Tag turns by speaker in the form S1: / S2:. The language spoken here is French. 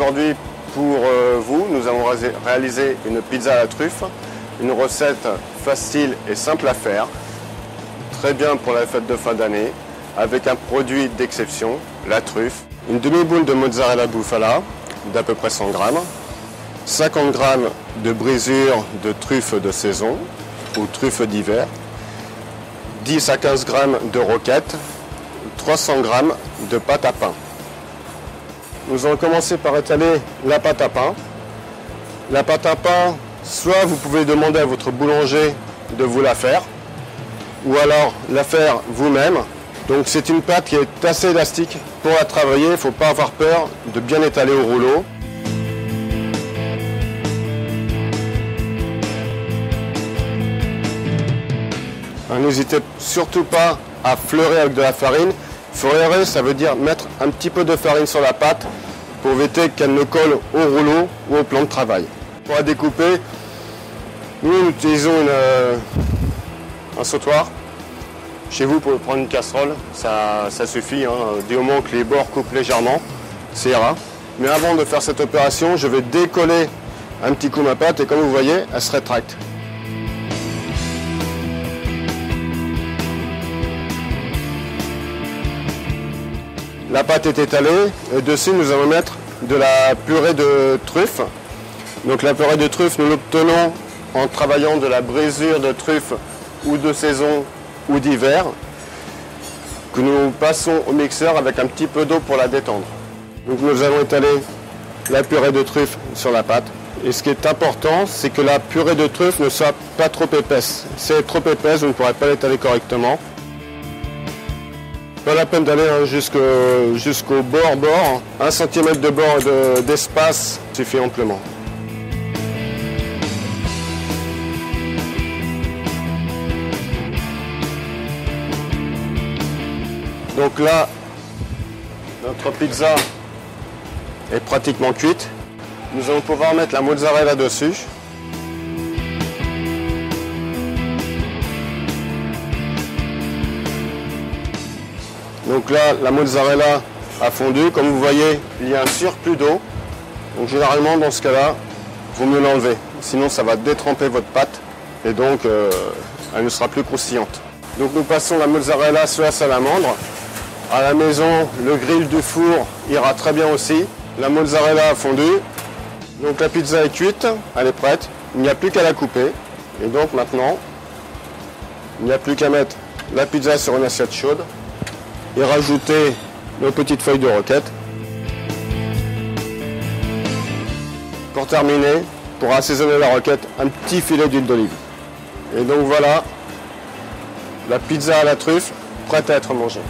S1: aujourd'hui, pour euh, vous, nous avons réalisé une pizza à la truffe, une recette facile et simple à faire, très bien pour la fête de fin d'année, avec un produit d'exception, la truffe, une demi-boule de mozzarella bufala d'à peu près 100 grammes, 50 grammes de brisure de truffe de saison ou truffe d'hiver, 10 à 15 grammes de roquette, 300 grammes de pâte à pain. Nous allons commencer par étaler la pâte à pain. La pâte à pain, soit vous pouvez demander à votre boulanger de vous la faire, ou alors la faire vous-même. Donc c'est une pâte qui est assez élastique. Pour la travailler, il ne faut pas avoir peur de bien étaler au rouleau. N'hésitez surtout pas à fleurer avec de la farine. Fleurer, ça veut dire mettre un petit peu de farine sur la pâte pour éviter qu'elle ne colle au rouleau ou au plan de travail. Pour la découper, nous, utilisons euh, un sautoir. Chez vous, pour prendre une casserole, ça, suffit. Hein. Du moment que les bords coupent légèrement, c'est ira. Mais avant de faire cette opération, je vais décoller un petit coup ma pâte et comme vous voyez, elle se rétracte. La pâte est étalée et dessus nous allons mettre de la purée de truffe. Donc la purée de truffe nous l'obtenons en travaillant de la brisure de truffe ou de saison ou d'hiver que nous passons au mixeur avec un petit peu d'eau pour la détendre. Donc nous allons étaler la purée de truffe sur la pâte. Et ce qui est important, c'est que la purée de truffe ne soit pas trop épaisse. Si elle est trop épaisse, vous ne pourrez pas l'étaler correctement. Pas la peine d'aller hein, jusqu'au bord, bord. Un centimètre de bord d'espace suffit amplement. Donc là, notre pizza est pratiquement cuite. Nous allons pouvoir mettre la mozzarella dessus. Donc là, la mozzarella a fondu. Comme vous voyez, il y a un surplus d'eau. Donc généralement, dans ce cas-là, il vaut mieux l'enlever. Sinon, ça va détremper votre pâte et donc euh, elle ne sera plus croustillante. Donc nous passons la mozzarella sur la salamandre. À la maison, le grill du four ira très bien aussi. La mozzarella a fondu. Donc la pizza est cuite, elle est prête. Il n'y a plus qu'à la couper. Et donc maintenant, il n'y a plus qu'à mettre la pizza sur une assiette chaude et rajouter nos petites feuilles de roquette. Pour terminer, pour assaisonner la roquette, un petit filet d'huile d'olive. Et donc voilà, la pizza à la truffe prête à être mangée.